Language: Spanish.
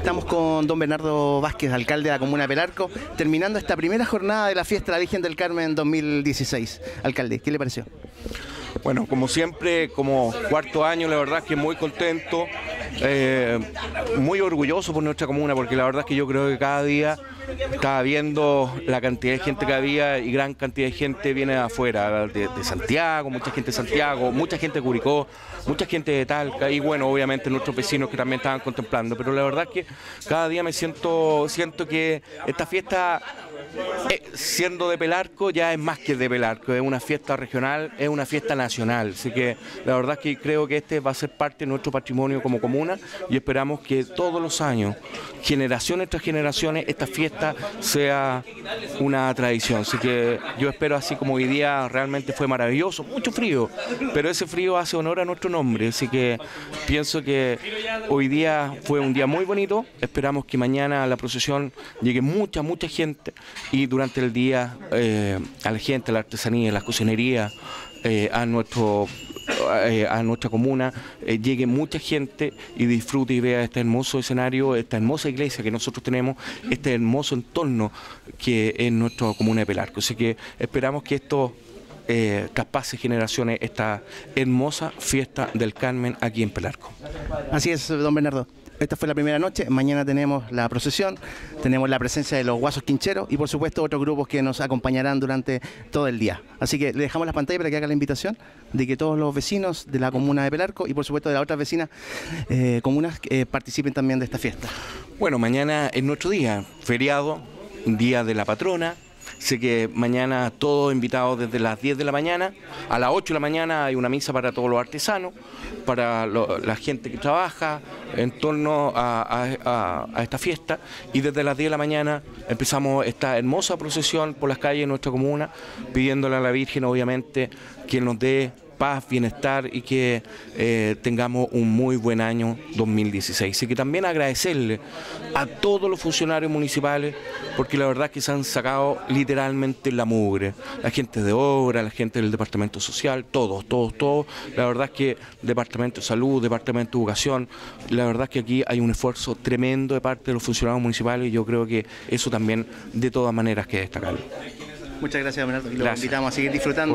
Estamos con don Bernardo Vázquez, alcalde de la comuna de Pelarco, terminando esta primera jornada de la fiesta de la Virgen del Carmen 2016. Alcalde, ¿qué le pareció? Bueno, como siempre, como cuarto año, la verdad que muy contento, eh, muy orgulloso por nuestra comuna, porque la verdad es que yo creo que cada día estaba viendo la cantidad de gente que había y gran cantidad de gente viene de afuera, de, de Santiago, mucha gente de Santiago, mucha gente de Curicó, mucha gente de Talca y bueno, obviamente nuestros vecinos que también estaban contemplando, pero la verdad es que cada día me siento, siento que esta fiesta eh, siendo de Pelarco ya es más que de Pelarco, es una fiesta regional, es una fiesta nacional, así que la verdad es que creo que este va a ser parte de nuestro patrimonio como comuna y esperamos que todos los años, generaciones tras generaciones, esta fiesta sea una tradición, así que yo espero así como hoy día realmente fue maravilloso, mucho frío, pero ese frío hace honor a nuestro nombre, así que pienso que hoy día fue un día muy bonito, esperamos que mañana a la procesión llegue mucha, mucha gente y durante el día eh, a la gente, a la artesanía, a la cocinería, eh, a nuestro eh, a nuestra comuna llegue mucha gente y disfrute y vea este hermoso escenario, esta hermosa iglesia que nosotros tenemos, este hermoso entorno que es nuestra comuna de Pelarco. Así que esperamos que esto traspase generaciones esta hermosa fiesta del Carmen aquí en Pelarco. Así es, don Bernardo esta fue la primera noche, mañana tenemos la procesión, tenemos la presencia de los guasos quincheros y por supuesto otros grupos que nos acompañarán durante todo el día. Así que le dejamos la pantalla para que haga la invitación de que todos los vecinos de la comuna de Pelarco y por supuesto de las otras vecinas eh, comunas eh, participen también de esta fiesta. Bueno, mañana es nuestro día, feriado, día de la patrona, Sé que mañana todos invitados desde las 10 de la mañana, a las 8 de la mañana hay una misa para todos los artesanos, para la gente que trabaja en torno a, esta fiesta. Y desde las 10 de la mañana empezamos esta hermosa procesión por las calles de nuestra comuna, pidiéndole a la Virgen obviamente que nos dé paz, bienestar y que eh, tengamos un muy buen año 2016. Y que también agradecerle a todos los funcionarios municipales, porque la verdad es que se han sacado literalmente la mugre. La gente de obra, la gente del Departamento Social, todos, todos, todos. La verdad es que Departamento de Salud, Departamento de Educación, la verdad es que aquí hay un esfuerzo tremendo de parte de los funcionarios municipales y yo creo que eso también de todas maneras que destacar. Muchas gracias, Bernardo. Y lo invitamos a seguir disfrutando.